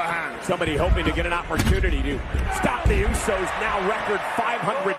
behind. Somebody hoping to get an opportunity to stop the Usos now record 500